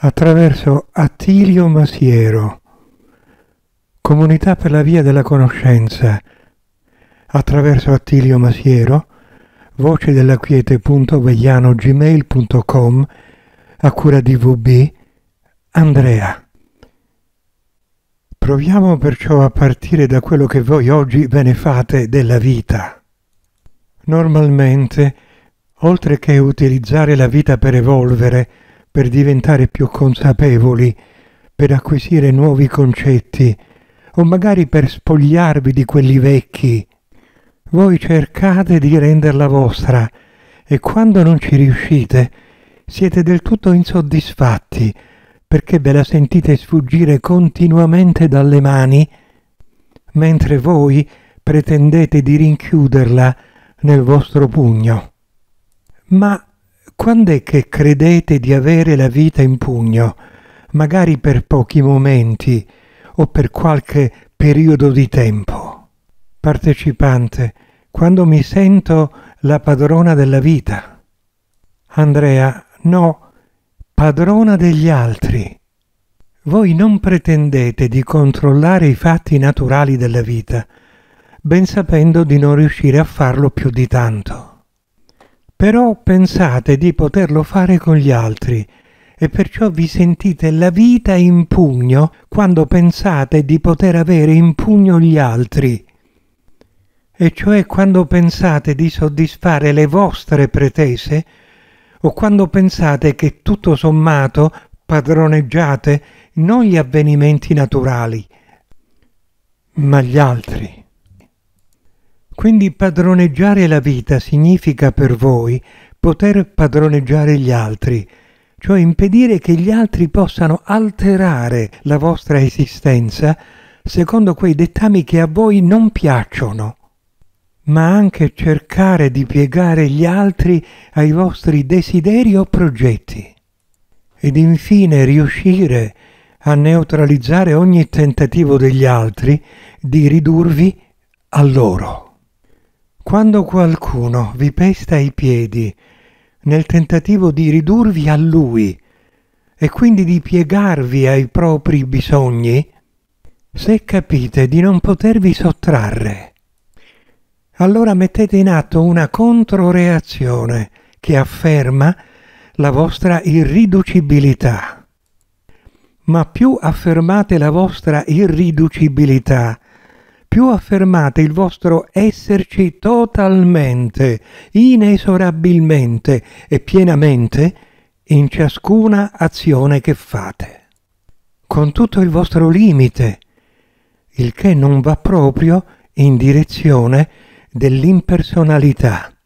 attraverso Attilio Masiero, Comunità per la via della conoscenza, attraverso Attilio Masiero, voce della quiete.vegliano.gmail.com a cura di VB Andrea. Proviamo perciò a partire da quello che voi oggi ve ne fate della vita. Normalmente, oltre che utilizzare la vita per evolvere, per diventare più consapevoli, per acquisire nuovi concetti, o magari per spogliarvi di quelli vecchi, voi cercate di renderla vostra e quando non ci riuscite siete del tutto insoddisfatti perché ve la sentite sfuggire continuamente dalle mani, mentre voi pretendete di rinchiuderla nel vostro pugno. Ma quando è che credete di avere la vita in pugno, magari per pochi momenti o per qualche periodo di tempo? Partecipante, quando mi sento la padrona della vita. Andrea, no, padrona degli altri. Voi non pretendete di controllare i fatti naturali della vita, ben sapendo di non riuscire a farlo più di tanto. Però pensate di poterlo fare con gli altri e perciò vi sentite la vita in pugno quando pensate di poter avere in pugno gli altri, e cioè quando pensate di soddisfare le vostre pretese o quando pensate che tutto sommato padroneggiate non gli avvenimenti naturali, ma gli altri. Quindi padroneggiare la vita significa per voi poter padroneggiare gli altri, cioè impedire che gli altri possano alterare la vostra esistenza secondo quei dettami che a voi non piacciono ma anche cercare di piegare gli altri ai vostri desideri o progetti ed infine riuscire a neutralizzare ogni tentativo degli altri di ridurvi a loro. Quando qualcuno vi pesta i piedi nel tentativo di ridurvi a lui e quindi di piegarvi ai propri bisogni, se capite di non potervi sottrarre allora mettete in atto una controreazione che afferma la vostra irriducibilità. Ma più affermate la vostra irriducibilità, più affermate il vostro esserci totalmente, inesorabilmente e pienamente in ciascuna azione che fate, con tutto il vostro limite, il che non va proprio in direzione dell'impersonalità.